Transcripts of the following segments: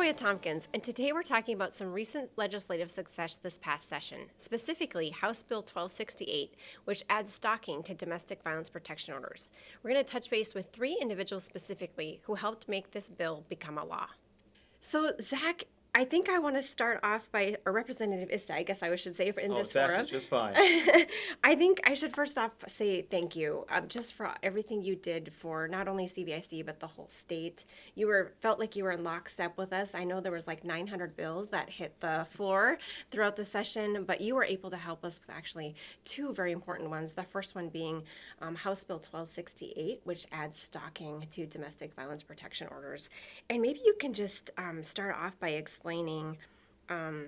Sequoia Tompkins, and today we're talking about some recent legislative success this past session, specifically House Bill 1268, which adds stalking to domestic violence protection orders. We're going to touch base with three individuals specifically who helped make this bill become a law. So, Zach, I think I want to start off by a representative Ista. I guess I should say in oh, this Zach forum. just fine. I think I should first off say thank you, um, just for everything you did for not only CVIC but the whole state. You were felt like you were in lockstep with us. I know there was like 900 bills that hit the floor throughout the session, but you were able to help us with actually two very important ones. The first one being um, House Bill 1268, which adds stalking to domestic violence protection orders. And maybe you can just um, start off by explaining explaining um,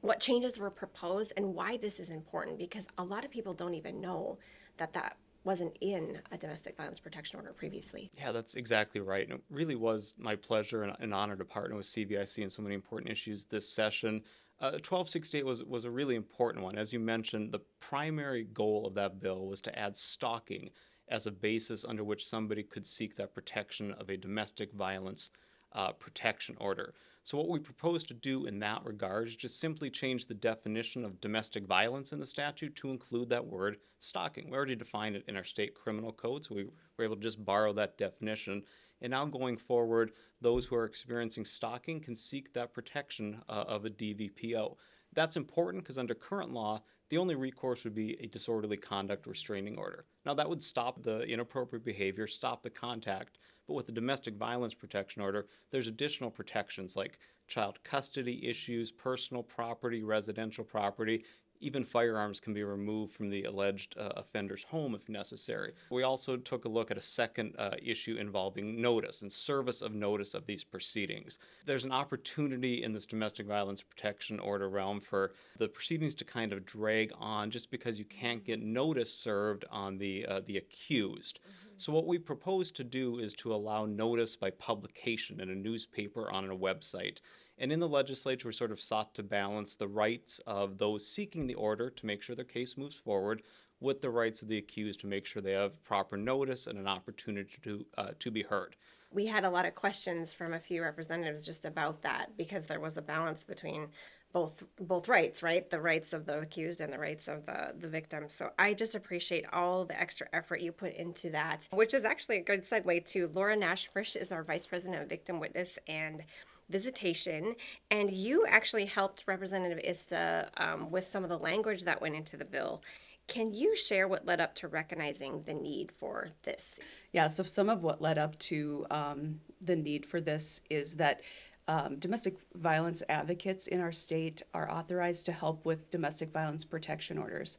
what changes were proposed and why this is important because a lot of people don't even know that that wasn't in a domestic violence protection order previously. Yeah, that's exactly right. And it really was my pleasure and an honor to partner with CVIC in so many important issues this session. Uh, 1268 was, was a really important one. As you mentioned, the primary goal of that bill was to add stalking as a basis under which somebody could seek that protection of a domestic violence uh, protection order. So, what we propose to do in that regard is just simply change the definition of domestic violence in the statute to include that word stalking. We already defined it in our state criminal code, so we were able to just borrow that definition. And now, going forward, those who are experiencing stalking can seek that protection uh, of a DVPO. That's important because under current law, the only recourse would be a disorderly conduct restraining order. Now, that would stop the inappropriate behavior, stop the contact, but with the domestic violence protection order, there's additional protections like child custody issues, personal property, residential property, even firearms can be removed from the alleged uh, offender's home if necessary. We also took a look at a second uh, issue involving notice and service of notice of these proceedings. There's an opportunity in this domestic violence protection order realm for the proceedings to kind of drag on just because you can't get notice served on the uh, the accused. So what we propose to do is to allow notice by publication in a newspaper on a website. And in the legislature, we sort of sought to balance the rights of those seeking the order to make sure their case moves forward with the rights of the accused to make sure they have proper notice and an opportunity to, uh, to be heard. We had a lot of questions from a few representatives just about that because there was a balance between both both rights, right? The rights of the accused and the rights of the the victim. So I just appreciate all the extra effort you put into that, which is actually a good segue to Laura Nash Frisch is our vice president of victim witness and visitation, and you actually helped Representative Ista um, with some of the language that went into the bill. Can you share what led up to recognizing the need for this? Yeah, so some of what led up to um, the need for this is that um, domestic violence advocates in our state are authorized to help with domestic violence protection orders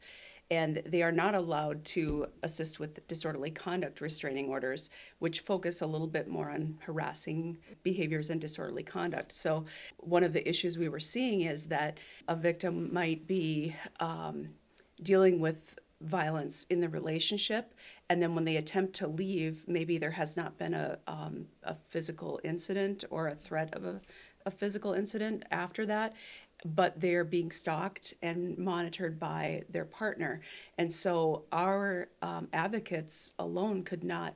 and they are not allowed to assist with disorderly conduct restraining orders, which focus a little bit more on harassing behaviors and disorderly conduct. So, one of the issues we were seeing is that a victim might be um, dealing with violence in the relationship, and then when they attempt to leave, maybe there has not been a, um, a physical incident or a threat of a, a physical incident after that but they're being stalked and monitored by their partner. And so our um, advocates alone could not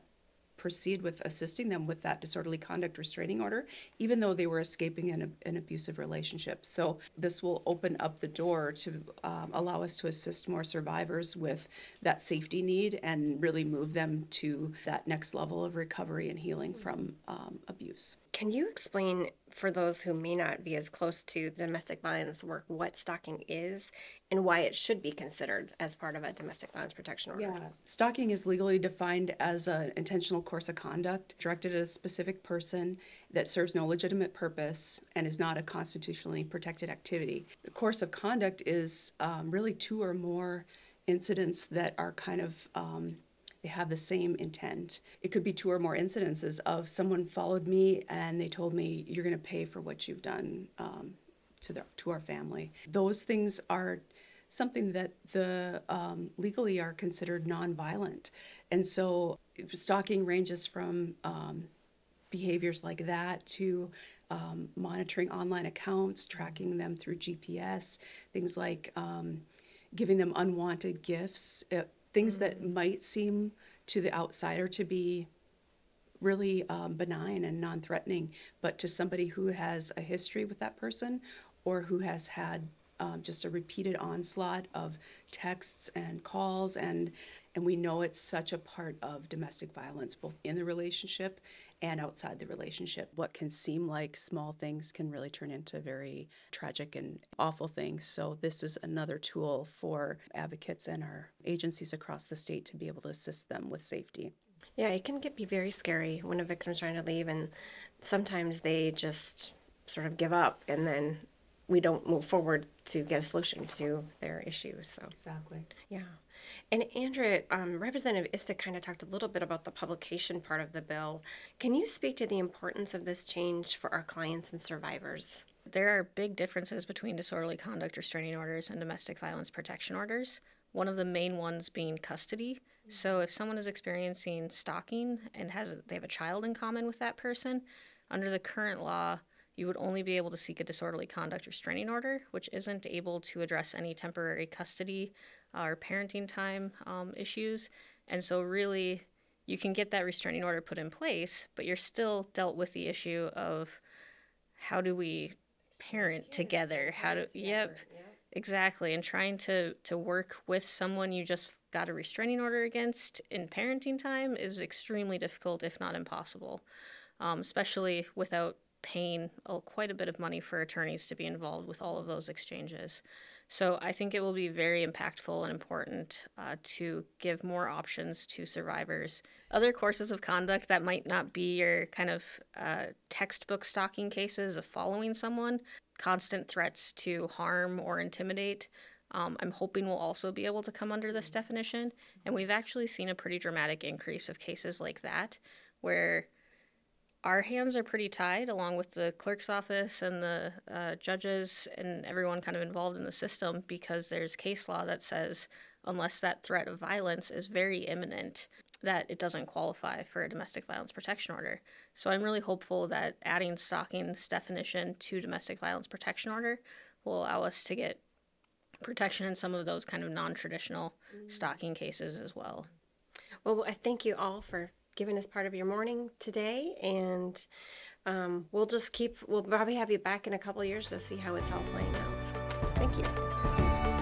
proceed with assisting them with that disorderly conduct restraining order, even though they were escaping an, an abusive relationship. So, this will open up the door to um, allow us to assist more survivors with that safety need and really move them to that next level of recovery and healing from um, abuse. Can you explain for those who may not be as close to domestic violence work what stalking is and why it should be considered as part of a domestic violence protection order. Yeah, stalking is legally defined as an intentional course of conduct directed at a specific person that serves no legitimate purpose and is not a constitutionally protected activity. The course of conduct is um, really two or more incidents that are kind of um, they have the same intent. It could be two or more incidences of someone followed me and they told me you're going to pay for what you've done um, to the, to our family. Those things are something that the um, legally are considered nonviolent, and so stalking ranges from um, behaviors like that to um, monitoring online accounts, tracking them through GPS, things like um, giving them unwanted gifts, uh, things that mm. might seem to the outsider to be really um, benign and non-threatening, but to somebody who has a history with that person or who has had um, just a repeated onslaught of texts and calls and and we know it's such a part of domestic violence both in the relationship and outside the relationship what can seem like small things can really turn into very tragic and awful things. So this is another tool for advocates and our agencies across the state to be able to assist them with safety. Yeah, it can get be very scary when a victim's trying to leave, and sometimes they just sort of give up, and then we don't move forward to get a solution to their issues. So exactly yeah, and Andrea, um, Representative Ista kind of talked a little bit about the publication part of the bill. Can you speak to the importance of this change for our clients and survivors? There are big differences between disorderly conduct restraining orders and domestic violence protection orders. One of the main ones being custody. So if someone is experiencing stalking and has they have a child in common with that person, under the current law, you would only be able to seek a disorderly conduct restraining order, which isn't able to address any temporary custody or parenting time um, issues. And so, really, you can get that restraining order put in place, but you're still dealt with the issue of how do we parent together? How do, yep, exactly. And trying to, to work with someone you just got a restraining order against in parenting time is extremely difficult, if not impossible, um, especially without paying quite a bit of money for attorneys to be involved with all of those exchanges. So I think it will be very impactful and important uh, to give more options to survivors. Other courses of conduct that might not be your kind of uh, textbook stalking cases of following someone, constant threats to harm or intimidate. Um, I'm hoping we'll also be able to come under this definition. And we've actually seen a pretty dramatic increase of cases like that where our hands are pretty tied, along with the clerk's office and the uh, judges and everyone kind of involved in the system, because there's case law that says unless that threat of violence is very imminent, that it doesn't qualify for a domestic violence protection order. So I'm really hopeful that adding stalking's definition to domestic violence protection order will allow us to get protection in some of those kind of non-traditional stalking cases as well. Well, I thank you all for giving us part of your morning today, and um, we'll just keep. We'll probably have you back in a couple years to see how it's all playing out. So, thank you.